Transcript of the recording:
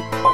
Bye.